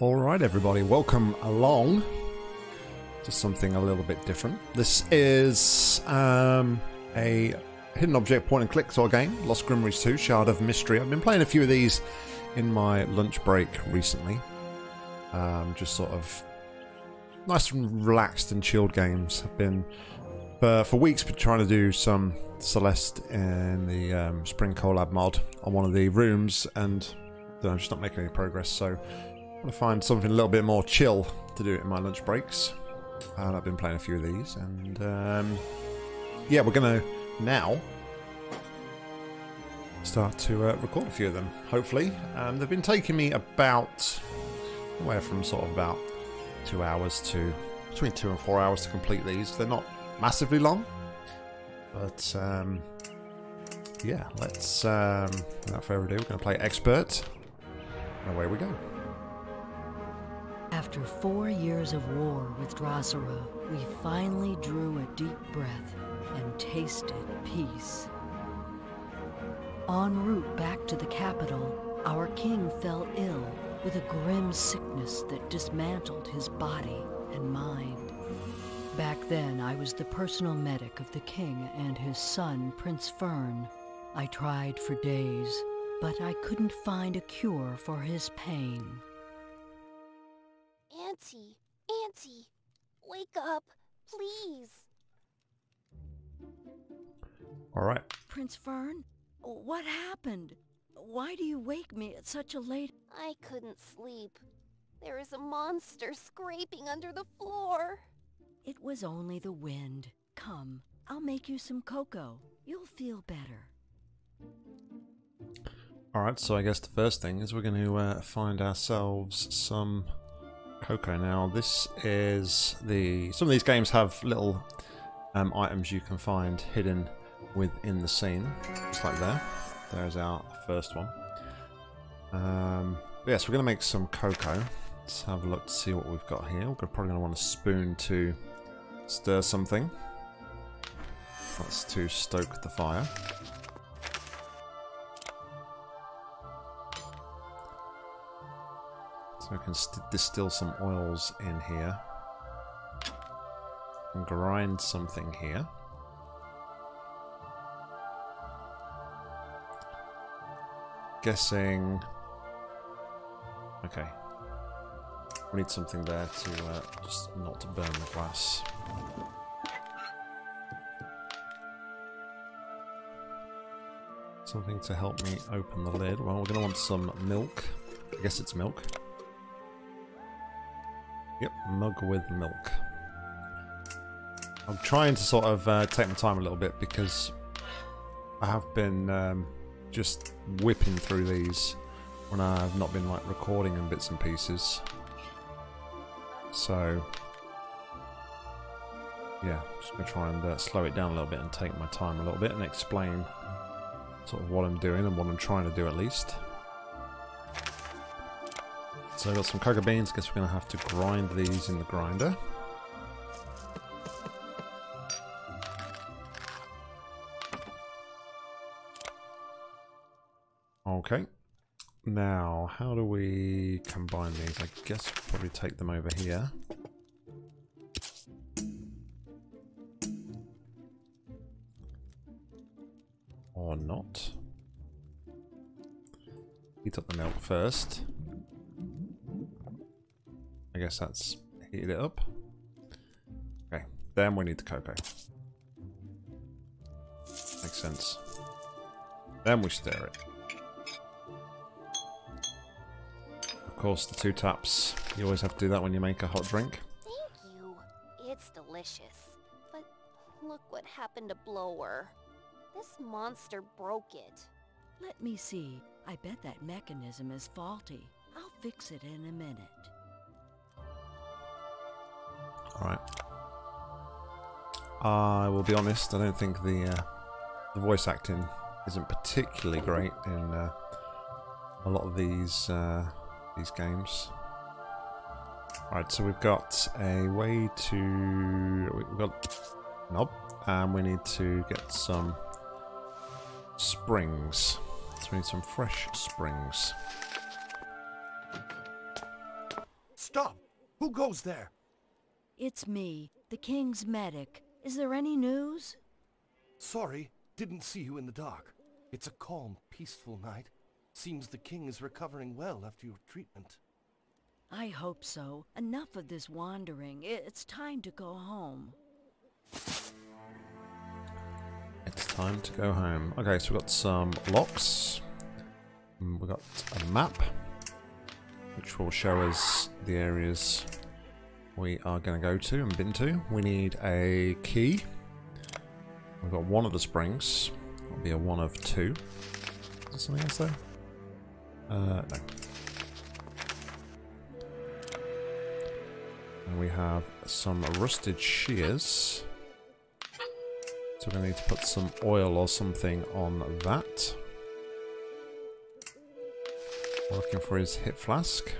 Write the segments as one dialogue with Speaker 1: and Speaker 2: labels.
Speaker 1: All right, everybody, welcome along to something a little bit different. This is um, a hidden object point and click sort game, Lost Grimoires 2, Shard of Mystery. I've been playing a few of these in my lunch break recently. Um, just sort of nice and relaxed and chilled games. I've been for, for weeks been trying to do some Celeste in the um, Spring Collab mod on one of the rooms, and I'm just not making any progress. So I'm gonna find something a little bit more chill to do in my lunch breaks. And I've been playing a few of these, and um, yeah, we're gonna now start to uh, record a few of them. Hopefully, um, they've been taking me about anywhere from sort of about two hours to between two and four hours to complete these. They're not massively long, but um, yeah, let's um, without further ado, we're going to play expert, and away we go.
Speaker 2: After four years of war with Drosera, we finally drew a deep breath and tasted peace. En route back to the capital, our king fell ill with a grim sickness that dismantled his body and mind. Back then, I was the personal medic of the king and his son, Prince Fern. I tried for days, but I couldn't find a cure for his pain.
Speaker 3: Auntie, Auntie, wake up, please.
Speaker 1: All right,
Speaker 2: Prince Fern, what happened? Why do you wake me at such a late...
Speaker 3: I couldn't sleep. There is a monster scraping under the floor.
Speaker 2: It was only the wind. Come, I'll make you some cocoa. You'll feel better.
Speaker 1: all right. So I guess the first thing is we're going to uh, find ourselves some cocoa. Now, this is the some of these games have little um, items you can find hidden within the scene, just like there. There's our first one. Um, yes, we're going to make some cocoa. Let's have a look to see what we've got here. We're probably going to want a spoon to stir something. That's to stoke the fire. So we can distill some oils in here. And grind something here. Guessing... Okay. We need something there to uh, just not to burn the glass. Something to help me open the lid. Well, we're going to want some milk. I guess it's milk. Yep, mug with milk. I'm trying to sort of uh, take my time a little bit because I have been um, just whipping through these when I've not been like recording in bits and pieces. So, yeah, just to try and uh, slow it down a little bit and take my time a little bit and explain sort of what I'm doing and what I'm trying to do at least. So I've got some cocoa beans, guess we're going to have to grind these in the grinder. Okay. Now, how do we combine these? I guess we'll probably take them over here. Or not. Heat up the milk first. I guess that's heated it up. Okay, then we need the cocoa. Makes sense. Then we stir it. Of course, the two taps. You always have to do that when you make a hot drink.
Speaker 3: Thank you. It's delicious. But look what happened to Blower. This monster broke it.
Speaker 2: Let me see. I bet that mechanism is faulty. I'll fix it in a minute.
Speaker 1: Alright. I will be honest, I don't think the, uh, the voice acting isn't particularly great in uh, a lot of these uh, these games. Right, so we've got a way to... We've got knob, and we need to get some springs. So we need some fresh springs.
Speaker 4: Stop! Who goes there?
Speaker 2: It's me, the King's medic. Is there any news?
Speaker 4: Sorry, didn't see you in the dark. It's a calm, peaceful night. Seems the king is recovering well after your treatment.
Speaker 2: I hope so. Enough of this wandering. It's time to go home.
Speaker 1: It's time to go home. Okay, so we've got some locks. Mm, We've got a map, which will show us the areas we are going to go to and been to. We need a key. We've got one of the springs. It'll be a one of two. Is there something else there? Uh, no. And we have some rusted shears. So we're going to need to put some oil or something on that. Looking for his hip flask.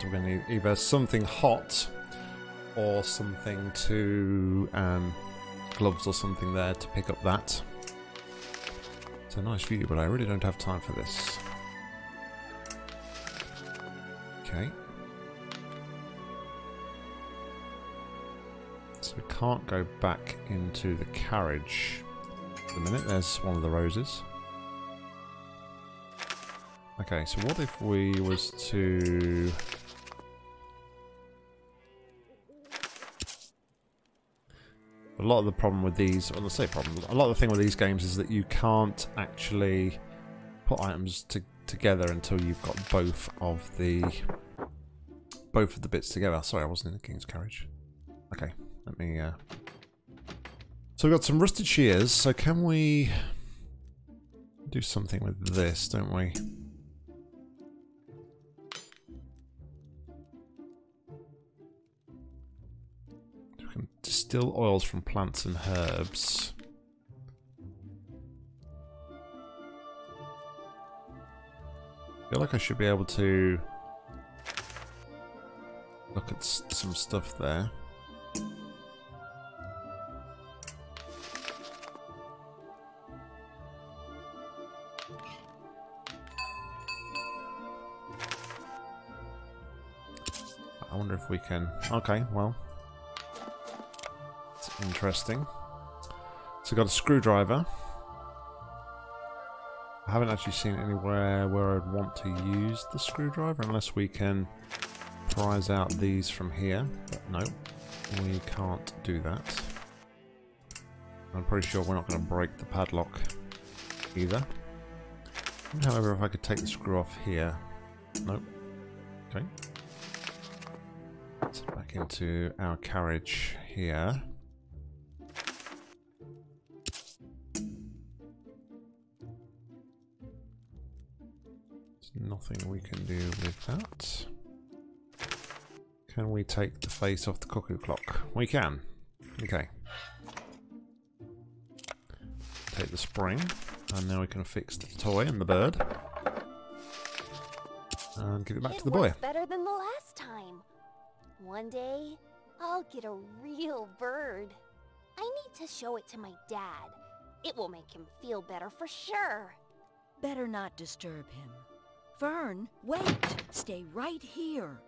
Speaker 1: And we're going to either something hot or something to um, gloves or something there to pick up that. It's a nice view, but I really don't have time for this. Okay. So we can't go back into the carriage at the minute. There's one of the roses. Okay, so what if we was to... A lot of the problem with these, well, let's say problem, a lot of the thing with these games is that you can't actually put items to, together until you've got both of the both of the bits together. Sorry, I wasn't in the king's carriage. Okay, let me. Uh... So we've got some rusted shears. So can we do something with this? Don't we? Distill oils from plants and herbs. I feel like I should be able to look at some stuff there. I wonder if we can... Okay, well. Interesting. So got a screwdriver. I haven't actually seen anywhere where I'd want to use the screwdriver unless we can prize out these from here. But no, we can't do that. I'm pretty sure we're not going to break the padlock either. However, if I could take the screw off here. Nope. Okay. Let's back into our carriage here. Nothing we can do with that. Can we take the face off the cuckoo clock? We can. Okay. Take the spring, and now we can fix the toy and the bird. And give it back
Speaker 3: it
Speaker 1: to the boy.
Speaker 3: works better than the last time. One day, I'll get a real bird. I need to show it to my dad. It will make him feel better for sure.
Speaker 2: Better not disturb him. Fern, wait! Stay right here.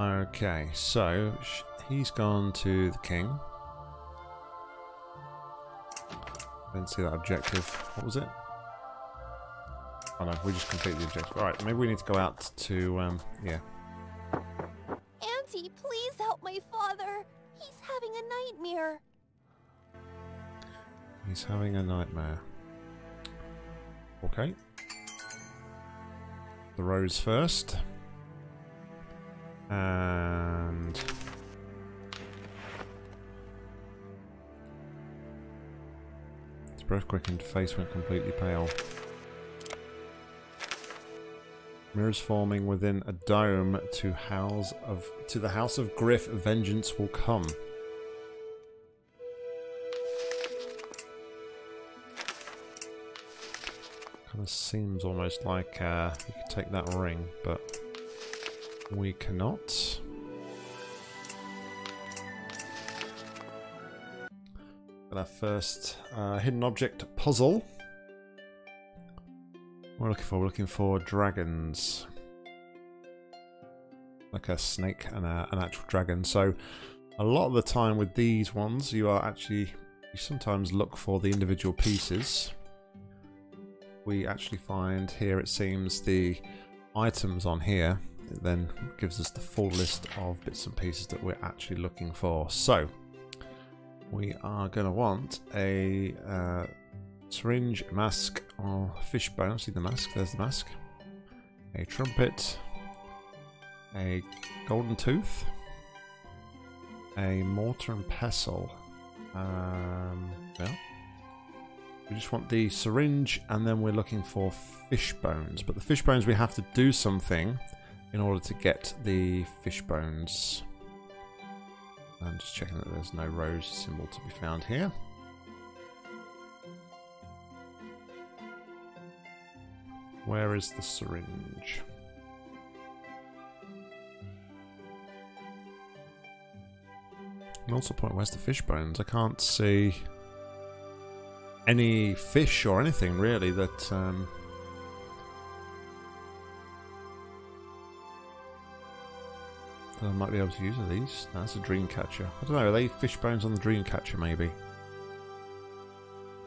Speaker 1: Okay, so sh- he's gone to the king. Didn't see that objective. What was it? Oh no, we just completed the objective. Alright, maybe we need to go out to, um, yeah.
Speaker 3: Auntie, please help my father. He's having a nightmare.
Speaker 1: He's having a nightmare. Okay. The rose first. And... His breath quickened, face went completely pale. Mirrors forming within a dome to house of to the house of Griff, vengeance will come. This seems almost like uh, you could take that ring, but we cannot. Got our first uh, hidden object puzzle. We're looking for we're looking for dragons, like a snake and a, an actual dragon. So a lot of the time with these ones, you are actually you sometimes look for the individual pieces. We actually find here, it seems, the items on here. It then gives us the full list of bits and pieces that we're actually looking for. So we are going to want a uh, syringe, mask, or fishbone. See the mask? There's the mask. A trumpet, a golden tooth, a mortar and pestle. Um, yeah. We just want the syringe, and then we're looking for fish bones. But the fish bones, we have to do something in order to get the fish bones. I'm just checking that there's no rose symbol to be found here. Where is the syringe? Also point, where's the fish bones? I can't see any fish or anything really that um, that I might be able to use of these. That's a dream catcher. I don't know, are they fish bones on the dream catcher maybe?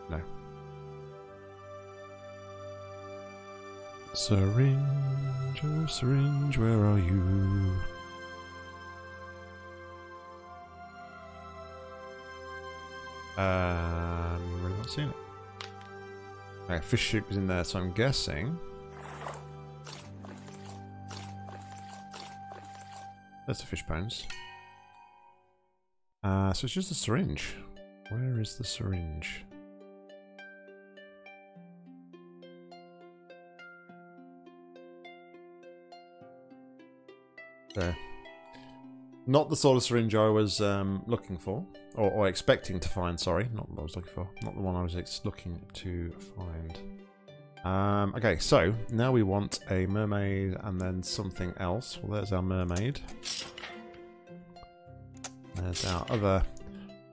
Speaker 1: No. Syringe, oh syringe, where are you? Um, not seen it. Okay, fish soup is in there, so I'm guessing. That's the fish bones. Uh, so it's just a syringe. Where is the syringe? There. Not the sort of syringe I was um, looking for, or, or, expecting to find. Sorry, not what I was looking for. Not the one I was looking to find. Um, okay, so now we want a mermaid and then something else. Well, there's our mermaid. There's our other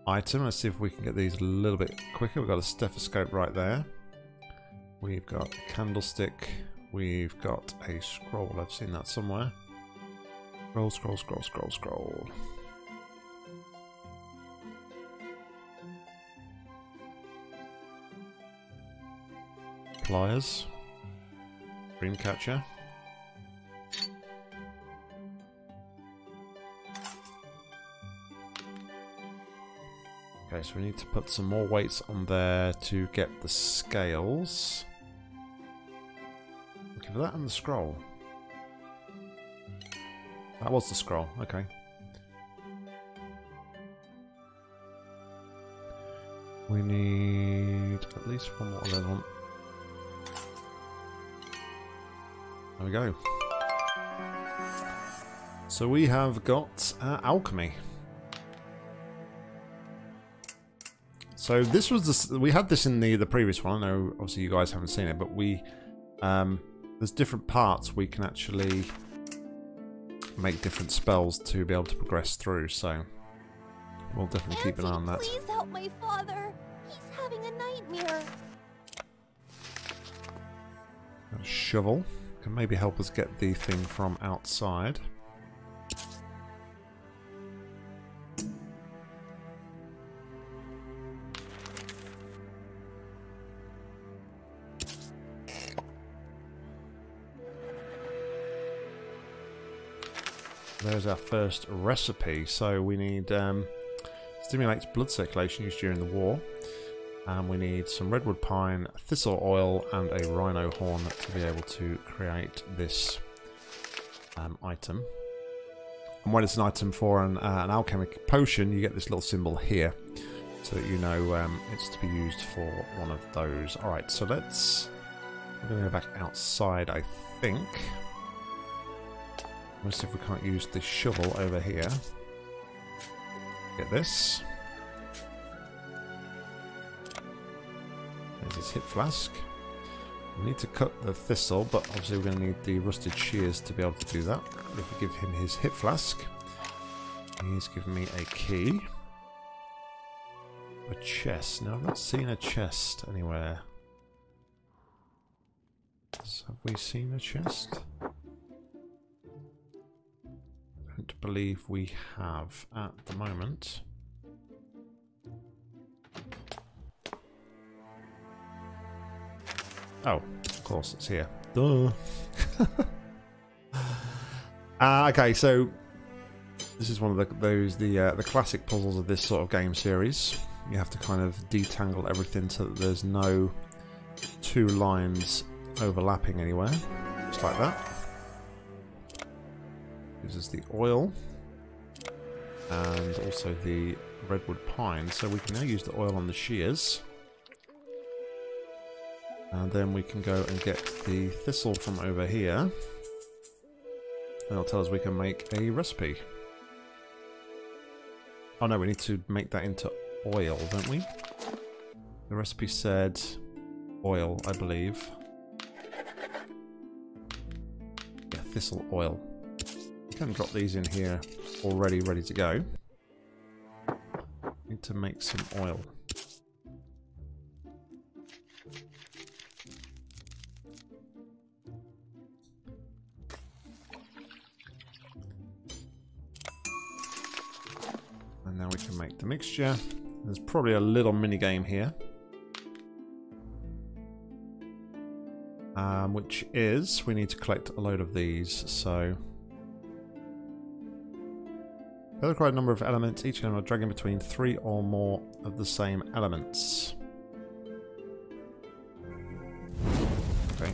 Speaker 1: item. Let's see if we can get these a little bit quicker. We've got a stethoscope right there. We've got a candlestick. We've got a scroll. I've seen that somewhere. Scroll, scroll, scroll, scroll, scroll. Pliers. Dreamcatcher. Okay, so we need to put some more weights on there to get the scales. Looking for that and the scroll. That was the scroll, okay. We need at least one more. There we go. So we have got uh, alchemy. So this was the we had this in the the previous one. I know obviously you guys haven't seen it, but we um, there's different parts we can actually make different spells to be able to progress through, so we'll definitely
Speaker 3: Auntie,
Speaker 1: keep an eye on that.
Speaker 3: Please help my father. He's having a nightmare.
Speaker 1: A shovel can maybe help us get the thing from outside. There's our first recipe. So we need um, stimulates blood circulation used during the war. And we need some redwood pine, thistle oil, and a rhino horn to be able to create this um, item. And when it's an item for an, uh, an alchemic potion, you get this little symbol here, so that you know um, it's to be used for one of those. Alright, so let's... We're going to go back outside, I think. Let's see if we can't use the shovel over here. Get this. There's his hip flask. We need to cut the thistle, but obviously we're going to need the rusted shears to be able to do that. If we give him his hip flask, he's given me a key. a chest. No, I've not seen a chest anywhere. Have we seen a chest? Believe we have at the moment. Oh, of course, it's here. Duh. uh, okay, so this is one of the, those the uh, the classic puzzles of this sort of game series. You have to kind of detangle everything so that there's no two lines overlapping anywhere, just like that. This is the oil and also the redwood pine. So we can now use the oil on the shears. And then we can go and get the thistle from over here. And it'll tell us we can make a recipe. Oh no, we need to make that into oil, don't we? The recipe said oil, I believe. Yeah, thistle oil. Can drop these in here already ready to go. Need to make some oil. And now we can make the mixture. There's probably a little mini game here. Um, which is, we need to collect a load of these, so... The required number of elements, each element dragging between three or more of the same elements. Okay.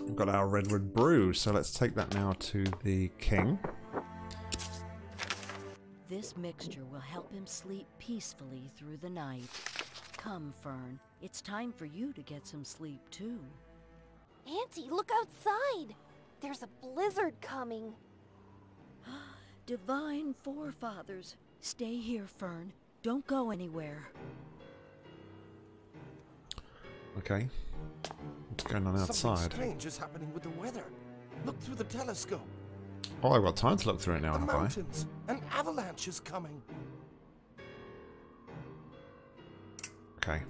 Speaker 1: We've got our redwood brew, so let's take that now to the king.
Speaker 2: This mixture will help him sleep peacefully through the night. Come, Fern. It's time for you to get some sleep, too.
Speaker 3: Auntie, look outside! There's a blizzard coming.
Speaker 2: Divine forefathers. Stay here, Fern. Don't go anywhere.
Speaker 1: Okay. What's going on outside?
Speaker 4: Something
Speaker 1: outside?
Speaker 4: strange is happening with the weather. Look through the telescope.
Speaker 1: Oh, I've got time to look through it now,
Speaker 4: the
Speaker 1: have I?
Speaker 4: mountains. An avalanche is coming.
Speaker 1: Okay.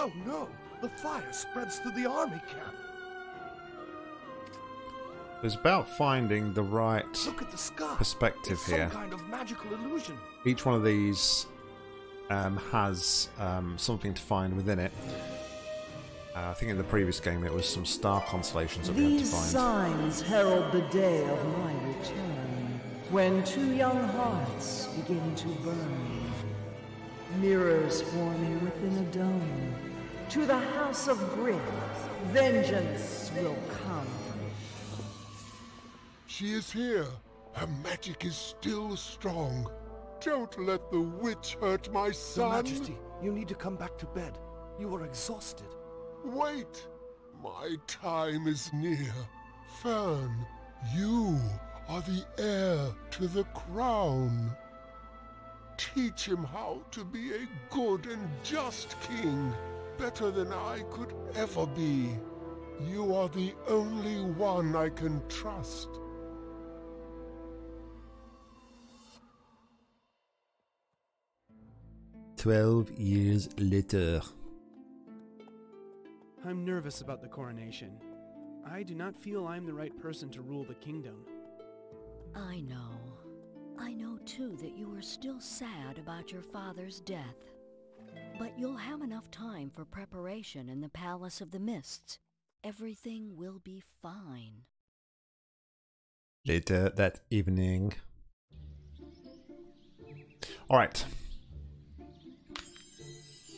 Speaker 4: Oh no! The fire spreads through the army camp.
Speaker 1: It's about finding the right
Speaker 4: Look at the sky.
Speaker 1: perspective
Speaker 4: it's
Speaker 1: here.
Speaker 4: Some kind of magical illusion.
Speaker 1: Each one of these um, has um, something to find within it. Uh, I think in the previous game it was some star constellations that we had to
Speaker 5: These
Speaker 1: find.
Speaker 5: signs herald the day of my return, when two young hearts begin to burn. Mirrors forming within a dome. To the house of grit, vengeance will come.
Speaker 6: She is here. Her magic is still strong. Don't let the witch hurt my son! Your.
Speaker 4: Majesty, you need to come back to bed. You are exhausted.
Speaker 6: Wait. My time is near. Fern, you are the heir to the crown. Teach him how to be a good and just king, better than I could ever be. You are the only one I can trust.
Speaker 1: Twelve years later.
Speaker 7: I'm nervous about the coronation. I do not feel I'm the right person to rule the kingdom.
Speaker 2: I know. I know, too, that you are still sad about your father's death. But you'll have enough time for preparation in the Palace of the Mists. Everything will be fine.
Speaker 1: Later that evening. Alright.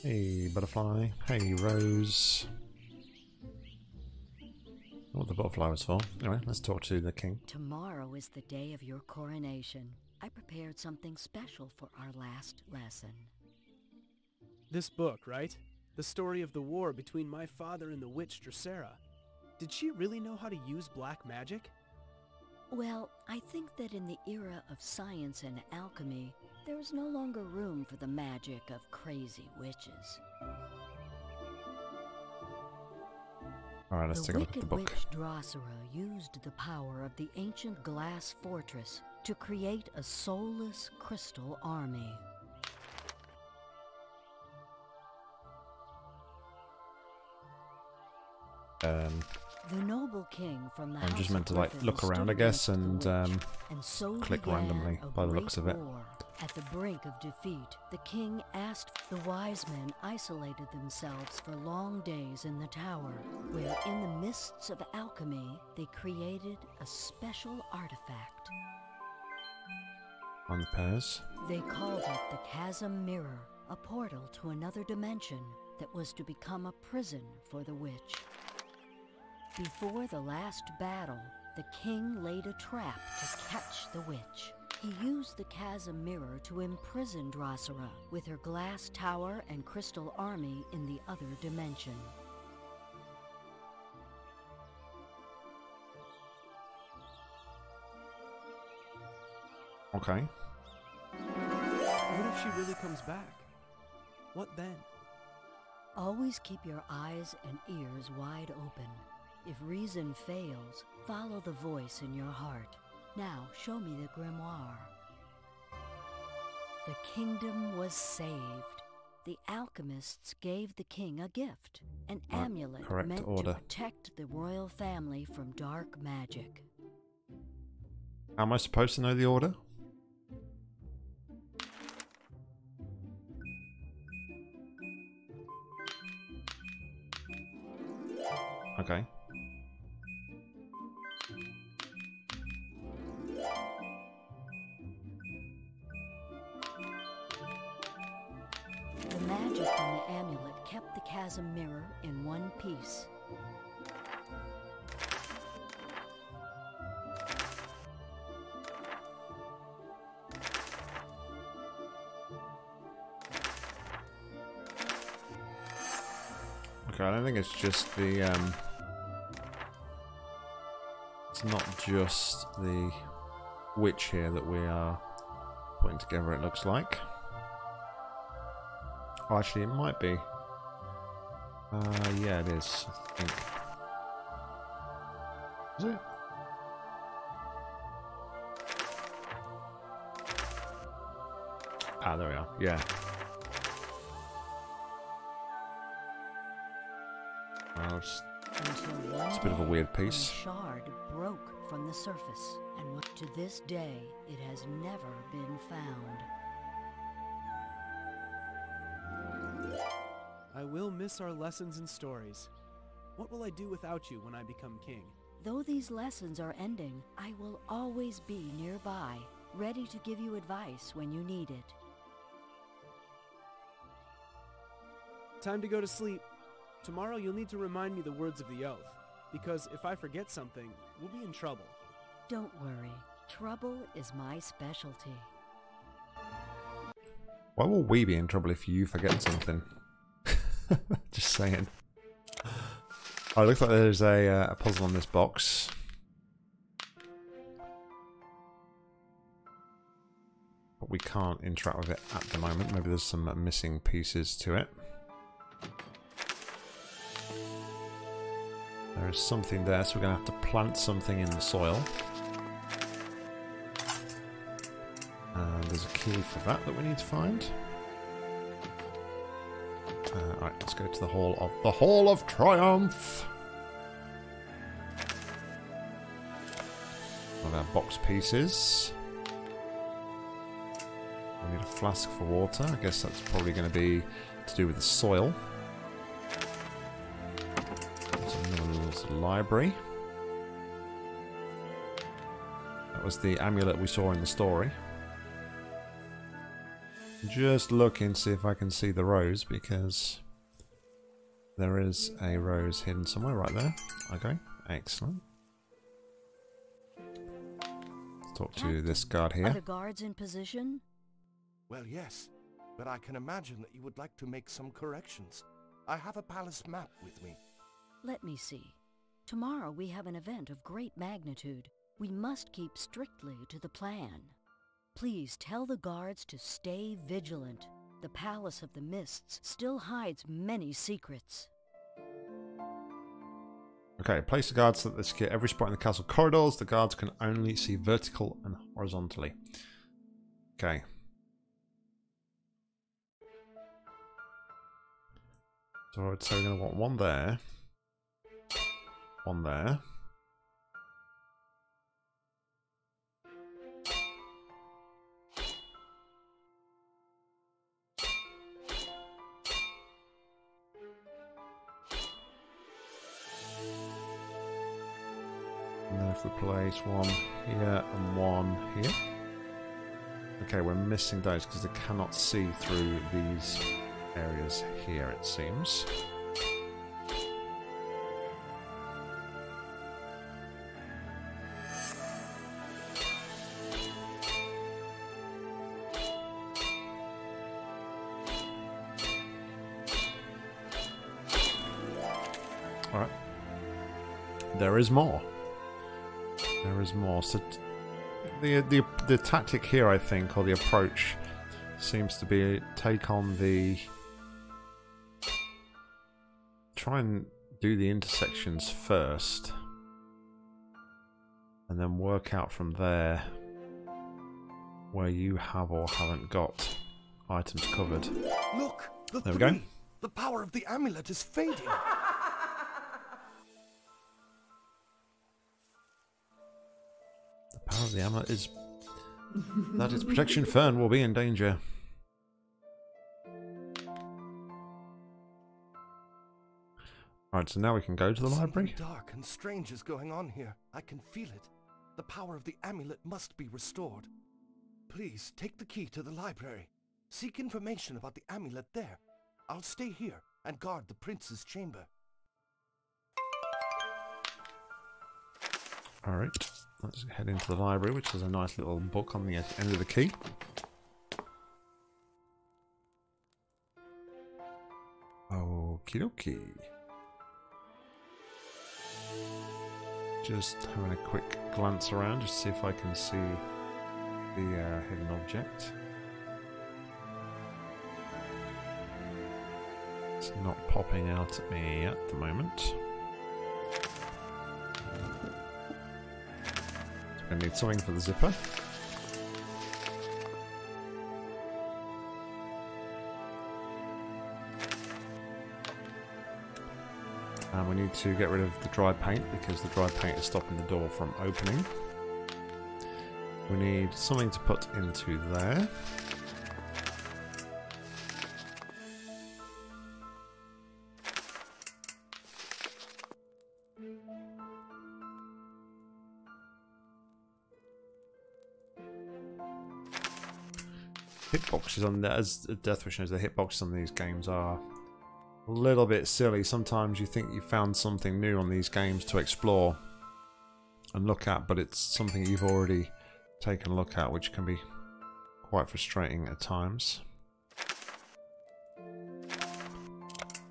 Speaker 1: Hey, butterfly. Hey, rose. What the butterfly was for. Anyway, let's talk to the king.
Speaker 2: Tomorrow is the day of your coronation. I prepared something special for our last lesson.
Speaker 7: This book, right? The story of the war between my father and the witch Drosera. Did she really know how to use black magic?
Speaker 2: Well, I think that in the era of science and alchemy, there is no longer room for the magic of crazy witches.
Speaker 1: Alright, let's
Speaker 2: the
Speaker 1: take a look at the
Speaker 2: wicked
Speaker 1: book.
Speaker 2: witch Drosera used the power of the ancient glass fortress to create a soulless crystal army.
Speaker 1: Um,
Speaker 2: The noble king from the
Speaker 1: I'm just meant to like look around, I guess, and um,
Speaker 2: and so
Speaker 1: click randomly by the looks of it.
Speaker 2: At the brink of defeat, the king asked the wise men isolated themselves for long days in the tower, where in the mists of alchemy they created a special artifact.
Speaker 1: on the pairs.
Speaker 2: They called it the Chasm Mirror, a portal to another dimension that was to become a prison for the witch. Before the last battle, the king laid a trap to catch the witch. He used the chasm mirror to imprison Drosera with her glass tower and crystal army in the other dimension.
Speaker 1: Okay.
Speaker 7: What if she really comes back? What then?
Speaker 2: Always keep your eyes and ears wide open. If reason fails, follow the voice in your heart. Now, show me the grimoire. The kingdom was saved. The alchemists gave the king a gift, an
Speaker 1: Right,
Speaker 2: amulet meant
Speaker 1: order.
Speaker 2: to protect the royal family from dark magic.
Speaker 1: How am I supposed to know the order? Okay.
Speaker 2: Magic the amulet kept the chasm mirror in one piece.
Speaker 1: Okay, I don't think it's just the um it's not just the witch here that we are putting together it looks like. Oh, actually it might be. Uh yeah it is, I think. Is it? Ah, there we are. Yeah. I'll just
Speaker 2: Until one
Speaker 1: It's a bit of a weird piece.
Speaker 2: Shard broke from the surface, and to this day it has never been found.
Speaker 7: Will miss our lessons and stories. What will I do without you when I become king?
Speaker 2: Though these lessons are ending, I will always be nearby, ready to give you advice when you need it.
Speaker 7: Time to go to sleep. Tomorrow you'll need to remind me the words of the oath, because if I forget something, we'll be in trouble.
Speaker 2: Don't worry, trouble is my specialty.
Speaker 1: Why will we be in trouble if you forget something? Just saying. Oh, it looks like there's a, uh, a puzzle on this box. But we can't interact with it at the moment. Maybe there's some missing pieces to it. There is something there, so we're going to have to plant something in the soil. And there's a key for that that we need to find. Alright, let's go to the Hall of the Hall of Triumph. One of our box pieces. We need a flask for water. I guess that's probably going to be to do with the soil. There's another little library. That was the amulet we saw in the story. Just look and see if I can see the rose because there is a rose hidden somewhere right there. Okay, excellent. Let's talk to this guard
Speaker 2: Are
Speaker 1: here.
Speaker 2: the guards in position?
Speaker 4: Well, yes, but I can imagine that you would like to make some corrections. I have a palace map with me.
Speaker 2: Let me see. Tomorrow we have an event of great magnitude. We must keep strictly to the plan. Please tell the guards to stay vigilant. The Palace of the Mists still hides many secrets.
Speaker 1: Okay, place the guards so that they secure every spot in the castle corridors. The guards can only see vertical and horizontally. Okay. So say we're going to want one there. One there. Place one here and one here. Okay, we're missing those because they cannot see through these areas here, it seems. Alright. There is more. More. So t- the the the tactic here, I think, or the approach, seems to be take on the try and do the intersections first, and then work out from there where you have or haven't got items covered.
Speaker 4: Look! The
Speaker 1: There we
Speaker 4: three!
Speaker 1: go.
Speaker 4: The power of the amulet is fading!
Speaker 1: The the amulet is that its protection fern will be in danger. Alright, so now we can go to the library.
Speaker 4: Something dark and strange is going on here. I can feel it. The power of the amulet must be restored. Please, take the key to the library. Seek information about the amulet there. I'll stay here and guard the prince's chamber.
Speaker 1: Alright, let's head into the library, which has a nice little book on the end of the key. Okie dokie. Just having a quick glance around, just to see if I can see the uh, hidden object. It's not popping out at me at the moment. I need something for the zipper. And we need to get rid of the dry paint because the dry paint is stopping the door from opening. We need something to put into there. Hitboxes on the, as Deathwish knows, the hitboxes on these games are a little bit silly. Sometimes you think you found something new on these games to explore and look at, but it's something you've already taken a look at, which can be quite frustrating at times.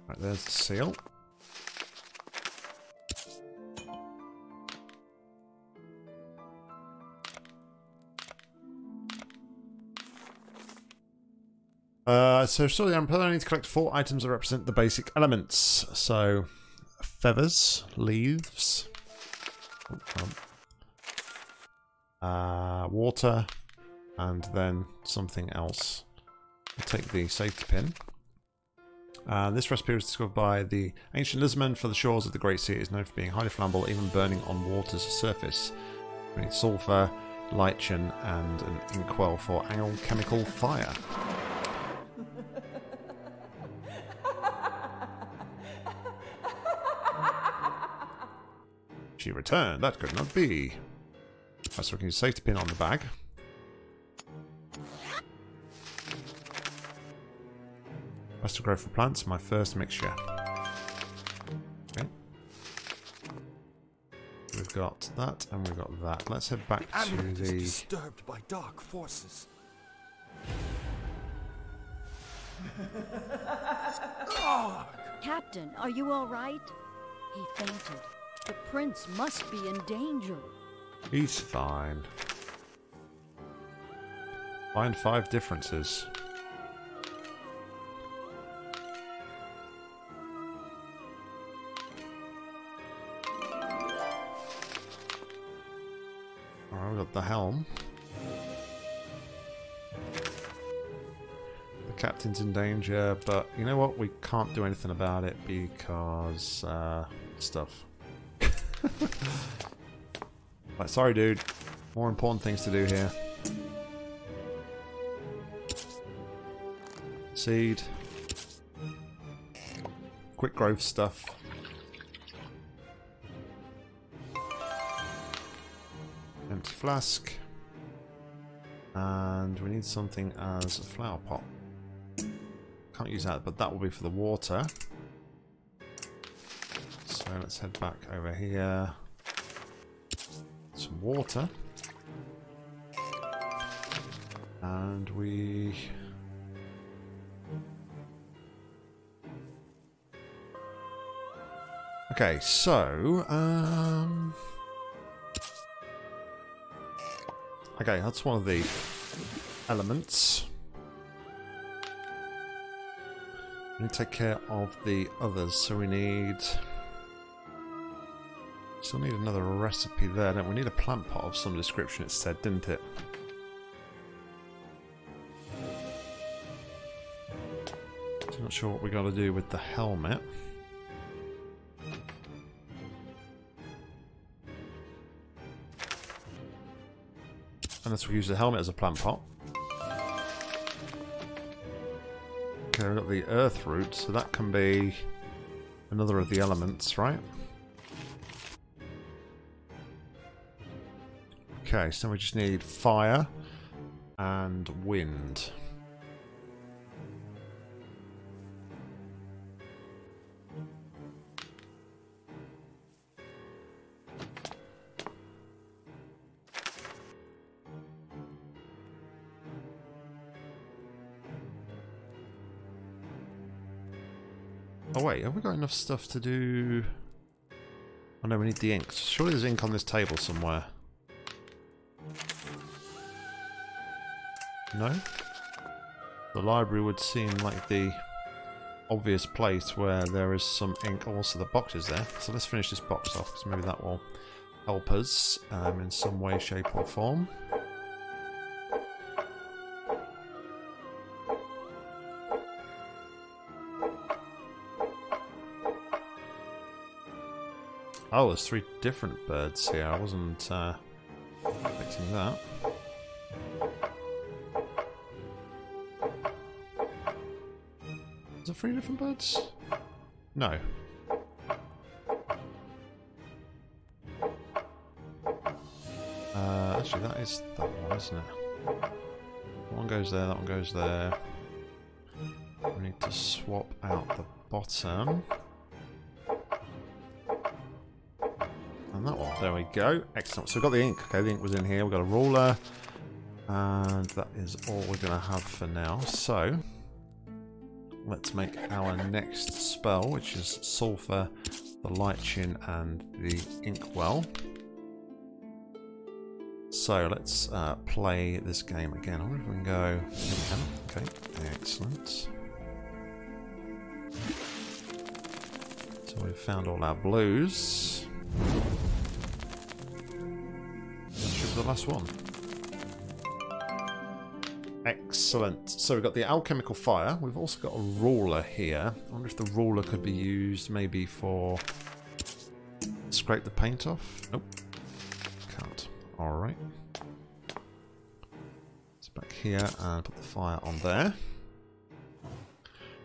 Speaker 1: Right, there's the seal. Uh, so still the umbrella I need to collect four items that represent the basic elements. So feathers, leaves, uh, water, and then something else. I'll take the safety pin. Uh, this recipe was discovered by the ancient Lisman for the shores of the Great Sea. It is known for being highly flammable, even burning on water's surface. We need sulfur, lichen, and an inkwell for alchemical fire. She returned. That could not be. Right, so we can use safety pin on the bag. Best to grow for plants, my first mixture. Okay. We've got that and we've got that. Let's head back
Speaker 4: The
Speaker 1: to
Speaker 4: amulet is
Speaker 1: the...
Speaker 4: disturbed by dark forces.
Speaker 2: Captain, are you all right? He fainted. The prince must be in danger.
Speaker 1: He's fine. Find five differences. Alright, we got the helm. The captain's in danger, but you know what? We can't do anything about it because uh, stuff. like, sorry, dude. More important things to do here. Seed. Quick growth stuff. Empty flask. And we need something as a flower pot. Can't use that, but that will be for the water. So let's head back over here. Some water. And we... Okay, so... Um... Okay, that's one of the elements. We need to take care of the others, so we need... Still need another recipe there, don't we? Need a plant pot of some description, it said, didn't it? I'm not sure what we got to do with the helmet. Unless we use the helmet as a plant pot. Okay, we've got the earth root, so that can be another of the elements, right? Okay, so we just need fire and wind. Oh wait, have we got enough stuff to do... Oh no, we need the ink. Surely there's ink on this table somewhere. No? The library would seem like the obvious place where there is some ink. Oh, also the box is there. So let's finish this box off, because maybe that will help us um, in some way, shape or form. Oh, there's three different birds here. I wasn't uh, expecting that. Three different birds? No. Uh, actually, that is that one, isn't it? That one goes there, that one goes there. We need to swap out the bottom. And that one. There we go. Excellent. So we've got the ink. Okay, the ink was in here. We've got a ruler. And that is all we're going to have for now. So, let's make our next spell, which is Sulphur, the Lichen, and the Inkwell. So, let's uh, play this game again. I wonder if we can go... Here we can. Okay, excellent. So we've found all our blues. Should be the last one. Excellent. So we've got the alchemical fire. We've also got a ruler here. I wonder if the ruler could be used maybe for scrape the paint off. Nope. Can't. Alright. It's back here and put the fire on there.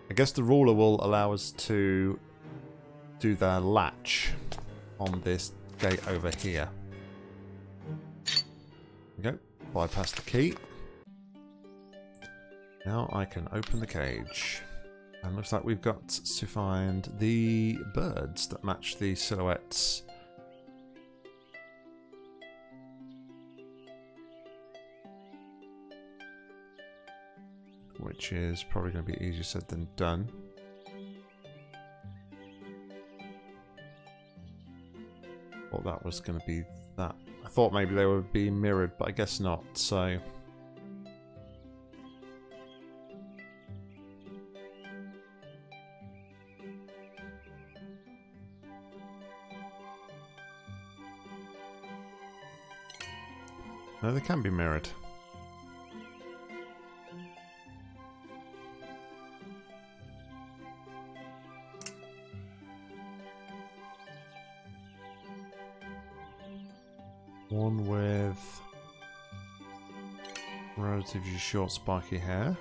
Speaker 1: I guess the ruler will allow us to do the latch on this gate over here. There we go. Bypass the key. Now I can open the cage. And looks like we've got to find the birds that match the silhouettes. Which is probably going to be easier said than done. Well, that was going to be that. I thought maybe they would be mirrored, but I guess not, so... No, they can be mirrored. One with relatively short spiky hair.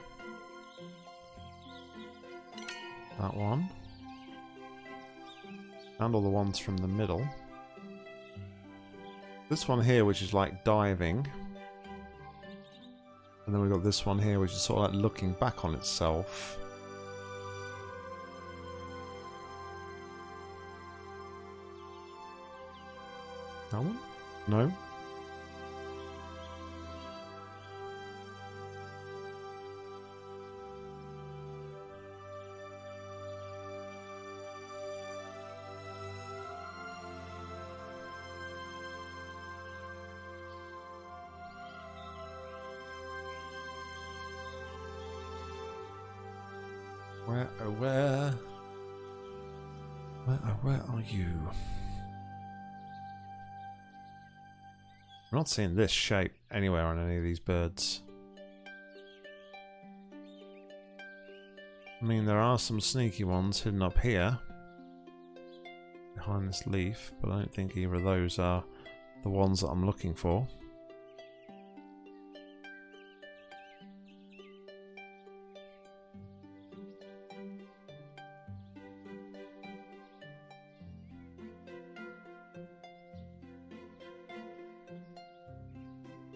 Speaker 1: That one. And all the ones from the middle. This one here, which is like diving. And then we've got this one here, which is sort of like looking back on itself. That one? No? Not seeing this shape anywhere on any of these birds. I mean, there are some sneaky ones hidden up here. Behind this leaf, but I don't think either of those are the ones that I'm looking for.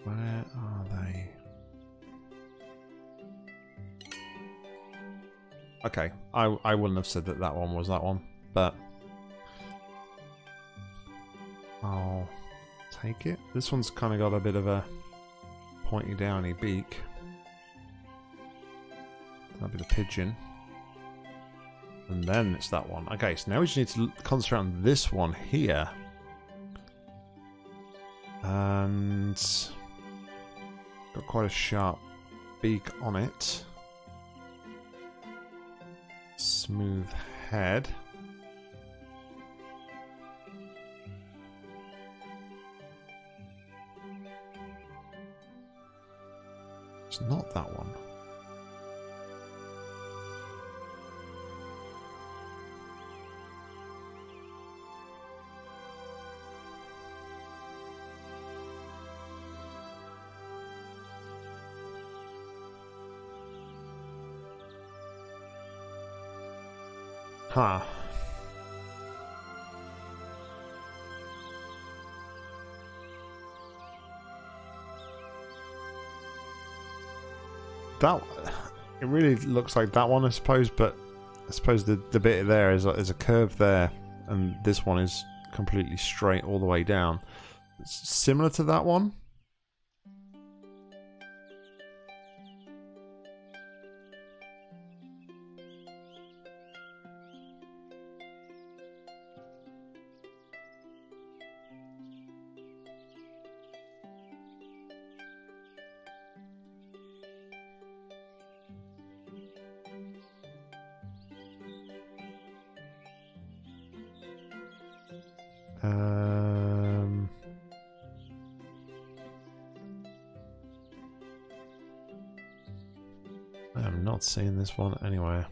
Speaker 1: Where are they? Okay, I I wouldn't have said that that one was that one, but I'll take it. This one's kind of got a bit of a pointy downy beak. That'll be the pigeon. And then it's that one. Okay, so now we just need to concentrate on this one here. And quite a sharp beak on it. Smooth head. It's not that one. Huh. That it really looks like that one, I suppose. But I suppose the the bit there is is a curve there, and this one is completely straight all the way down. It's similar to that one. Um, I am not seeing this one anywhere.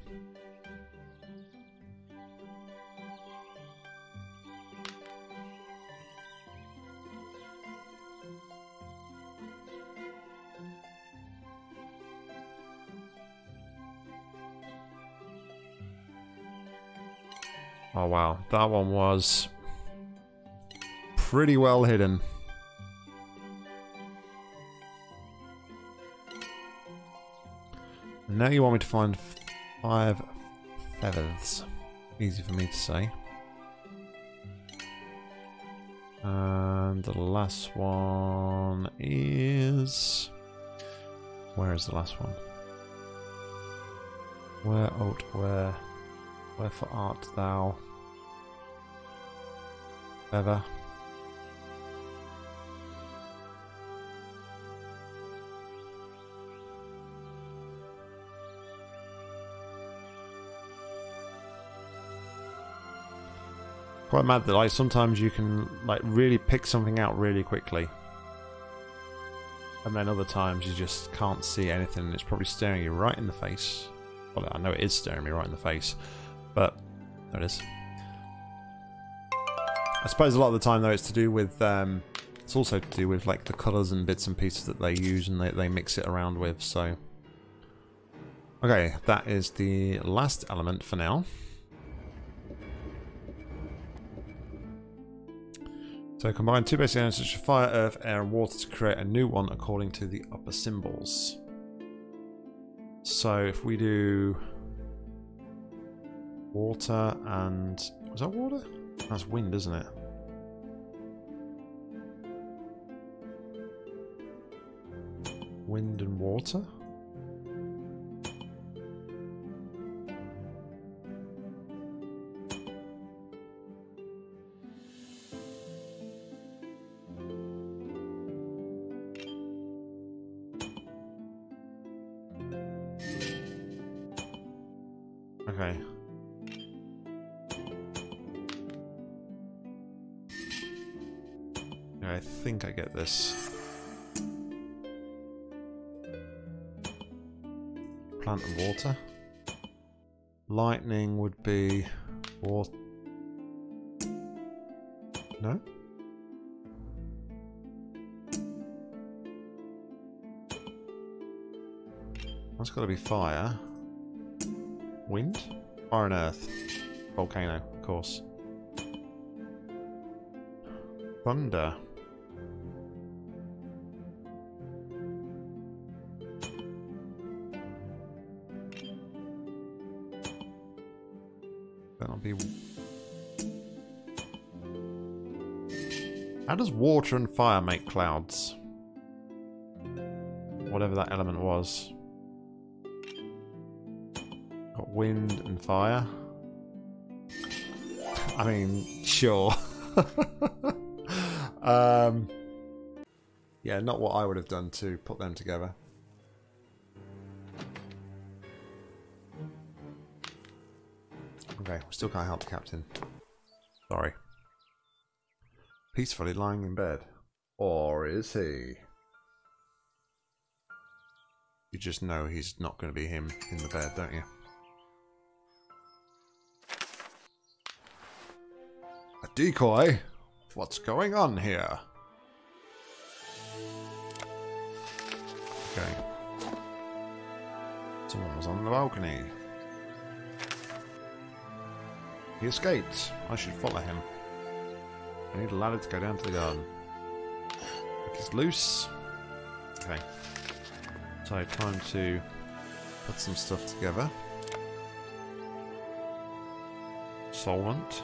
Speaker 1: Oh wow, that one was pretty well hidden. Now you want me to find five feathers. Easy for me to say. And the last one is... Where is the last one? Where, oh, where? Wherefore art thou? Feather. Quite mad that like sometimes you can like really pick something out really quickly. And then other times you just can't see anything and it's probably staring you right in the face. Well, I know it is staring me right in the face, but there it is. I suppose a lot of the time though it's to do with um, it's also to do with like the colours and bits and pieces that they use and they, they mix it around with, so Okay, that is the last element for now. So combine two basic elements such as fire, earth, air and water to create a new one according to the upper symbols. So if we do water and... Was that water? That's wind, isn't it? Wind and water? Lightning would be water. No? That's got to be fire. Wind? Fire and earth. Volcano, of course. Thunder. How does water and fire make clouds? Whatever that element was. Got wind and fire. I mean, sure. um, yeah, not what I would have done to put them together. Okay, we still can't help the captain. Sorry. Peacefully lying in bed. Or is he? You just know he's not going to be him in the bed, don't you? A decoy? What's going on here? Okay. Someone was on the balcony. He escaped. I should follow him. I need a ladder to go down to the garden. Look, he's loose. Okay. So time to put some stuff together. Solvent.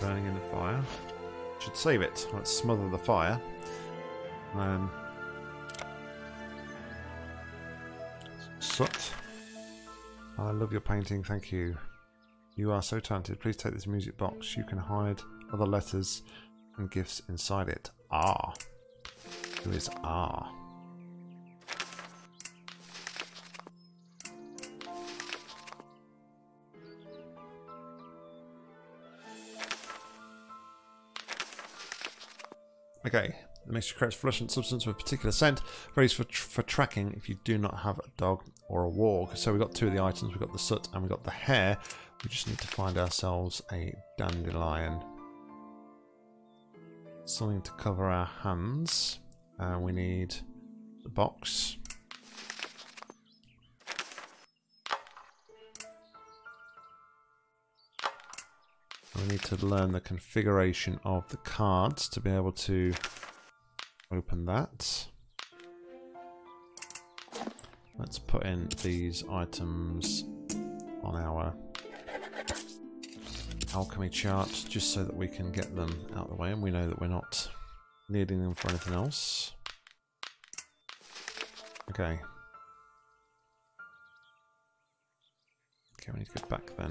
Speaker 1: Burning in the fire. Should save it. Let's smother the fire. I love your painting, thank you. You are so talented. Please take this music box. You can hide other letters and gifts inside it. Ah. Who is Ah? Okay, the mixture creates fluorescent substance with a particular scent. Varies for, tr for tracking if you do not have a dog or a warg. So we've got two of the items. We've got the soot and we've got the hair. We just need to find ourselves a dandelion. Something to cover our hands. And uh, we need the box. We need to learn the configuration of the cards to be able to open that. Let's put in these items on our alchemy chart just so that we can get them out of the way and we know that we're not needing them for anything else. Okay. Okay, we need to go back then.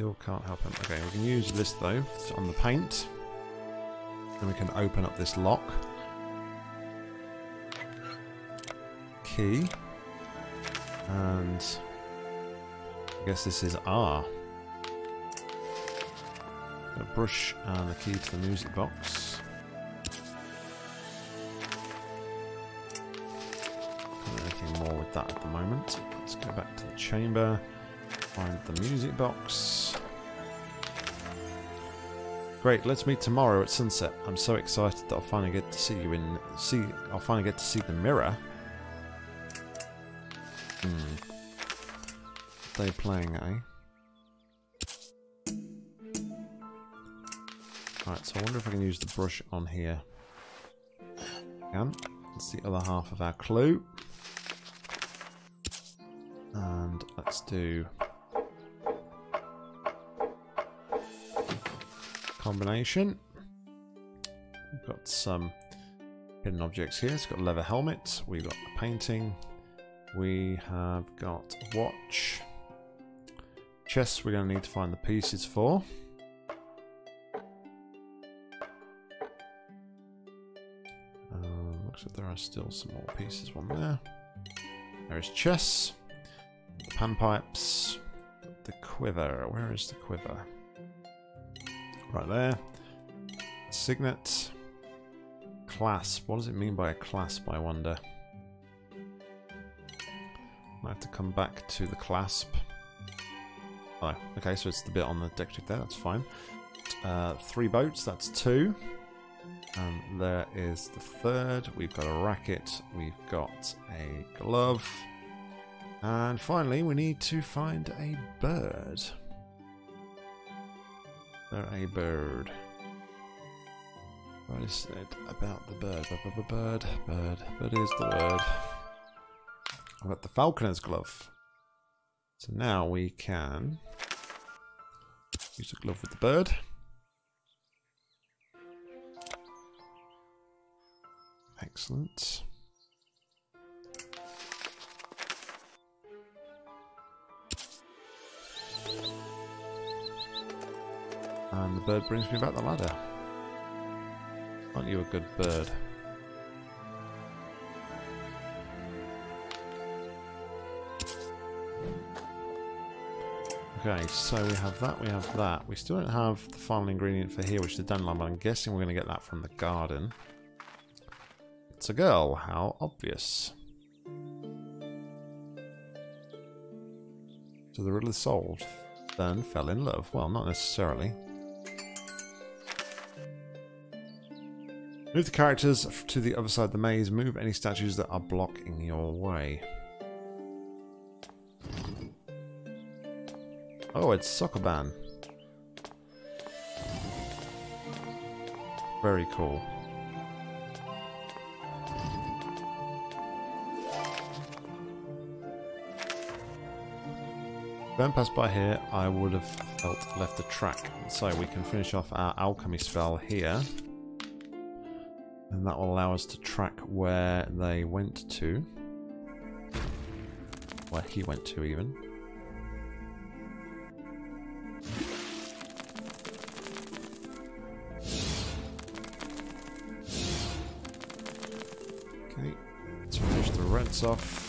Speaker 1: Still can't help him. Okay, we can use this though it's on the paint. Then we can open up this lock. Key. And I guess this is R. A brush and the key to the music box. Can't anything more with that at the moment. Let's go back to the chamber. Find the music box. Great, let's meet tomorrow at sunset. I'm so excited that I'll finally get to see you in see I'll finally get to see the mirror. Hmm. They playing, eh? Alright, so I wonder if I can use the brush on here. Can. That's the other half of our clue. And let's do combination. We've got some hidden objects here. It's got a leather helmet. We've got a painting. We have got watch. Chest we're going to need to find the pieces for. Um, looks like there are still some more pieces. One there. There's chess. The panpipes. The quiver. Where is the quiver? Right there. Signet. Clasp. What does it mean by a clasp, I wonder? I have to come back to the clasp. Oh, okay, so it's the bit on the decorative there, that's fine. Uh, three boats, that's two. And there is the third. We've got a racket, we've got a glove. And finally, we need to find a bird. There a bird. What is it about the bird? Bird, bird, bird, bird is the word. I've got the falconer's glove. So now we can use the glove with the bird. Excellent. And the bird brings me back the ladder. Aren't you a good bird? Okay, so we have that, we have that. We still don't have the final ingredient for here, which is the dandelion, but I'm guessing we're going to get that from the garden. It's a girl, how obvious. So the riddle is solved. Then fell in love. Well, not necessarily. Move the characters to the other side of the maze. Move any statues that are blocking your way. Oh, it's Sokoban. Very cool. Don't pass by here, I would have felt left a track. So we can finish off our alchemy spell here. And that will allow us to track where they went to. Where he went to, even. Okay, let's finish the reds off.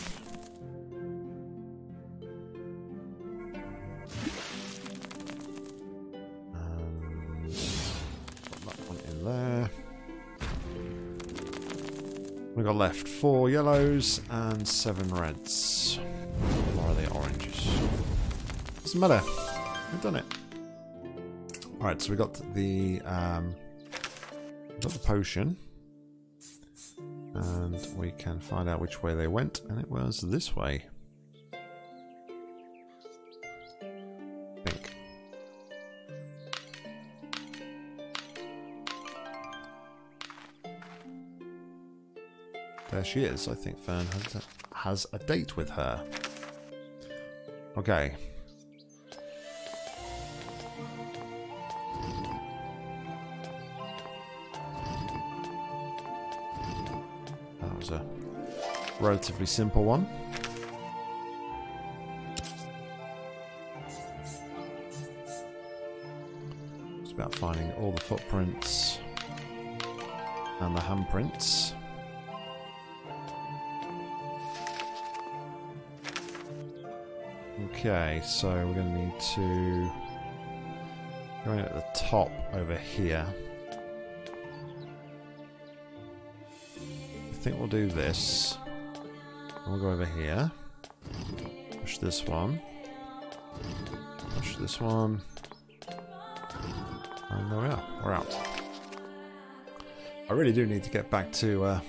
Speaker 1: Got left four yellows and seven reds. Or are they oranges? Doesn't matter. We've done it. Alright, so we got the um, got the potion. And we can find out which way they went, and it was this way. There she is. I think Fern has a, has a date with her. Okay. That was a relatively simple one. It's about finding all the footprints. And the handprints. Okay, so we're going to need to go in at the top over here. I think we'll do this. We'll go over here. Push this one. Push this one. And there we are. We're out. I really do need to get back to uh,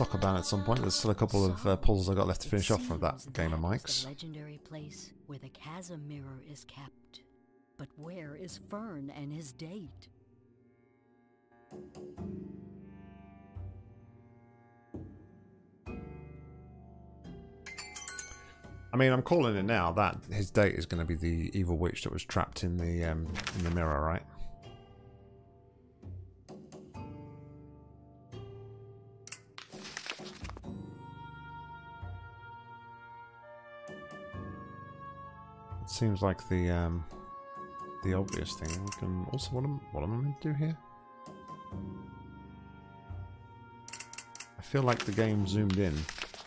Speaker 1: Sokoban at some point. There's still a couple of uh, puzzles I got left to finish off from that game of Mike's.
Speaker 2: Legendary place where the chasm mirror is kept. But where is Fern and his date?
Speaker 1: I mean, I'm calling it now that his date is going to be the evil witch that was trapped in the um, in the mirror, right? Seems like the um, the obvious thing. We can also what am what am I meant to do here? I feel like the game zoomed in.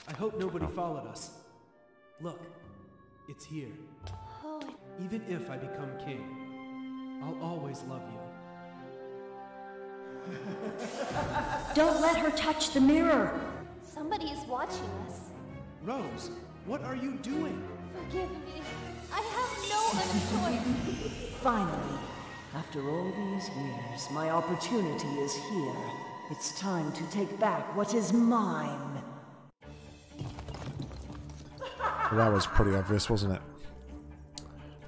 Speaker 7: I hope nobody
Speaker 1: Oh.
Speaker 7: followed us. Look, it's here.
Speaker 3: Oh,
Speaker 7: Even if I become king, I'll always love you.
Speaker 2: Don't let her touch the mirror!
Speaker 3: somebody is watching us.
Speaker 7: Rose, what are you doing?
Speaker 3: Forgive choice.
Speaker 5: Finally, after all these years, my opportunity is here. It's time to take back what is mine.
Speaker 1: Well, that was pretty obvious, wasn't it?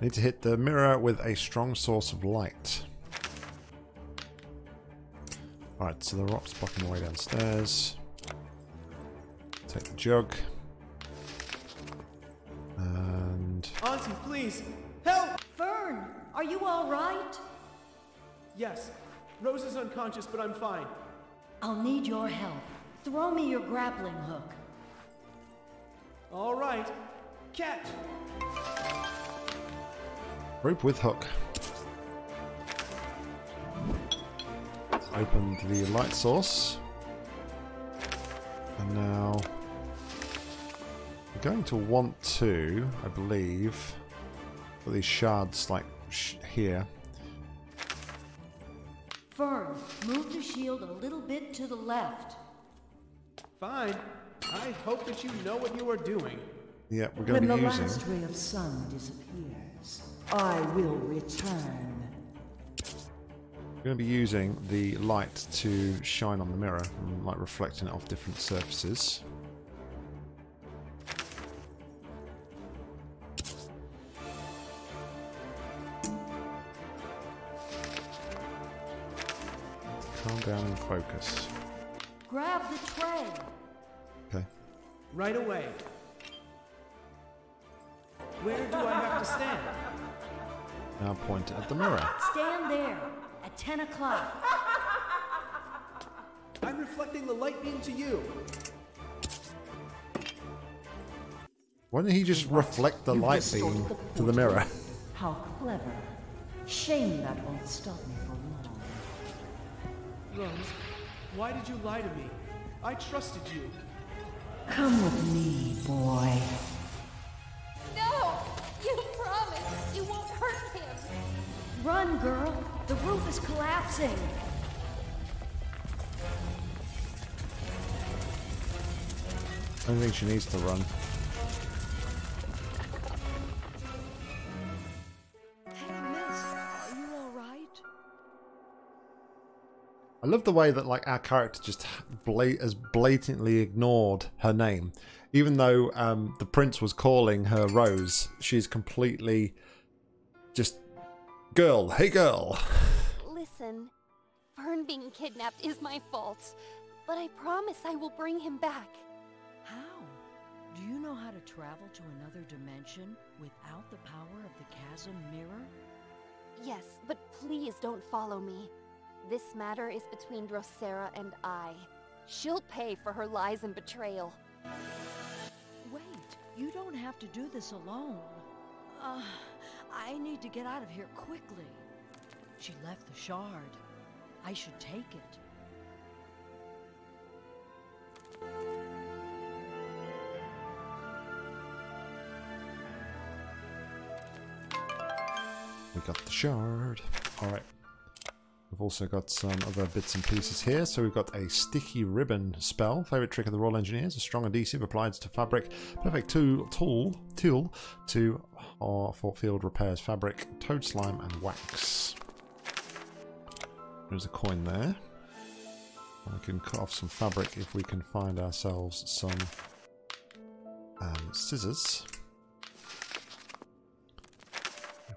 Speaker 1: Need to hit the mirror with a strong source of light. Alright, so the rock's blocking the way downstairs. Take the jug. And
Speaker 7: Auntie, please, help!
Speaker 2: Fern, are you alright?
Speaker 7: Yes, Rose is unconscious, but I'm fine.
Speaker 2: I'll need your help. Throw me your grappling hook.
Speaker 7: All right, catch!
Speaker 1: rope with hook. Opened the light source. And now we're going to want to, I believe, put these shards like sh here.
Speaker 2: Fern, move the shield a little bit to the left.
Speaker 7: Fine. I hope that you know what you are doing.
Speaker 1: Yeah, we're going to be using.
Speaker 5: When the last ray of sun disappears, I will return.
Speaker 1: We're going to be using the light to shine on the mirror and like reflecting it off different surfaces. Calm down and focus.
Speaker 2: Grab the tray.
Speaker 1: Okay.
Speaker 7: Right away. Where do I have to stand?
Speaker 1: Now point at the mirror.
Speaker 2: Stand there at 10 o'clock.
Speaker 7: I'm reflecting the light beam to you.
Speaker 1: Why didn't he just reflect the
Speaker 5: You've
Speaker 1: light beam
Speaker 5: the
Speaker 1: to the mirror?
Speaker 5: How clever. Shame that won't stop me for long.
Speaker 7: Rose, why did you lie to me? I trusted you.
Speaker 5: Come with me, boy.
Speaker 3: No! You promised you won't hurt him.
Speaker 2: Run, girl. The roof is collapsing.
Speaker 1: I don't think she needs to run. I love the way that like our character just bla- has blatantly ignored her name, even though um, the prince was calling her Rose. She's completely just girl. Hey, girl.
Speaker 3: Listen, Fern being kidnapped is my fault, but I promise I will bring him back.
Speaker 2: How? Do you know how to travel to another dimension without the power of the chasm mirror?
Speaker 3: Yes, but please don't follow me. This matter is between Drosera and I. She'll pay for her lies and betrayal.
Speaker 2: Wait, you don't have to do this alone. Uh, I need to get out of here quickly. She left the shard. I should take it.
Speaker 1: We got the shard. Alright. We've also got some other bits and pieces here. So we've got a sticky ribbon spell. Favorite trick of the Royal Engineers. A strong adhesive applied to fabric. Perfect tool, tool, tool to uh, for field repairs. Fabric, toad slime, and wax. There's a coin there. We can cut off some fabric if we can find ourselves some um, scissors.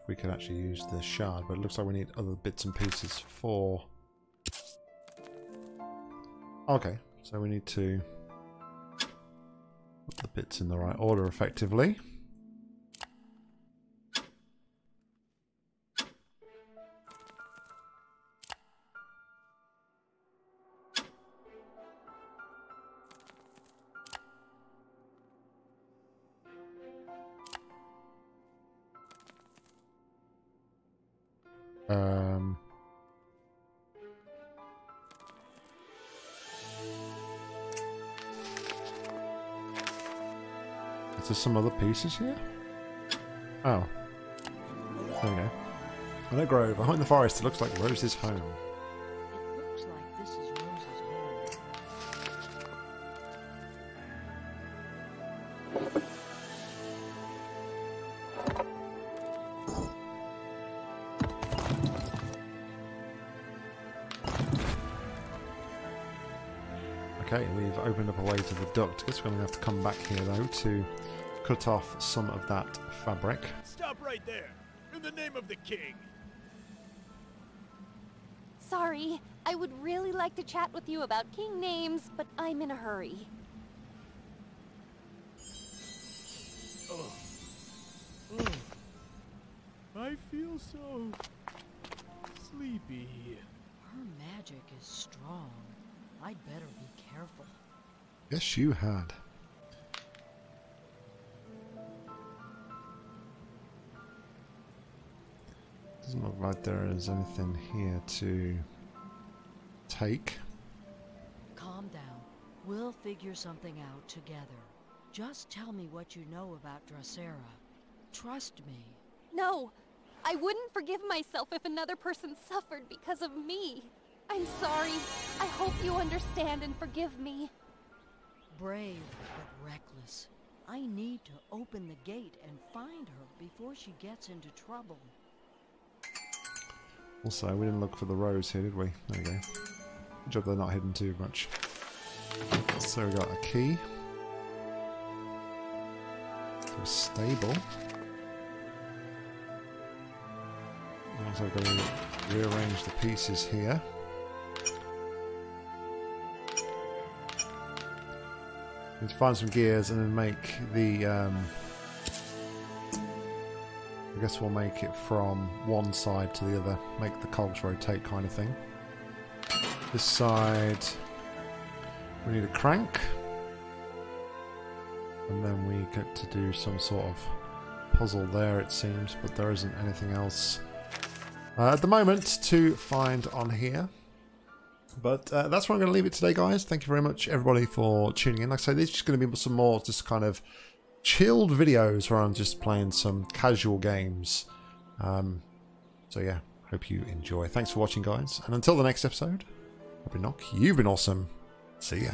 Speaker 1: We could actually use the shard, but it looks like we need other bits and pieces for... Okay, so we need to put the bits in the right order effectively. Some other pieces here? Oh. There we go. On a grove, behind the forest, it looks like Rose's home.
Speaker 2: It looks like this is Rose's home.
Speaker 1: Okay, we've opened up a way to the duct. Guess we're going to have to come back here though to cut off some of that fabric.
Speaker 8: Stop right there! In the name of the king!
Speaker 3: Sorry, I would really like to chat with you about king names, but I'm in a hurry. Oh. Oh.
Speaker 8: I feel so sleepy.
Speaker 2: Her magic is strong. I'd better be careful.
Speaker 1: Yes, you had. Doesn't look like there is anything here to take.
Speaker 2: Calm down. We'll figure something out together. Just tell me what you know about Drosera. Trust me.
Speaker 3: No, I wouldn't forgive myself if another person suffered because of me. I'm sorry. I hope you understand and forgive me.
Speaker 2: Brave, but reckless. I need to open the gate and find her before she gets into trouble.
Speaker 1: Also, we didn't look for the rose here, did we? There we go. Good job they're not hidden too much. So we got a key. A stable. Also going to rearrange the pieces here. Need to find some gears and then make the um, I guess we'll make it from one side to the other, make the cogs rotate kind of thing. This side, we need a crank. And then we get to do some sort of puzzle there it seems, but there isn't anything else uh, at the moment to find on here. But uh, that's where I'm going to leave it today, guys. Thank you very much, everybody, for tuning in. Like I say, there's just going to be some more just kind of chilled videos where I'm just playing some casual games. Um, so yeah, hope you enjoy. Thanks for watching, guys. And until the next episode, I've been Nock. You've been awesome. See ya.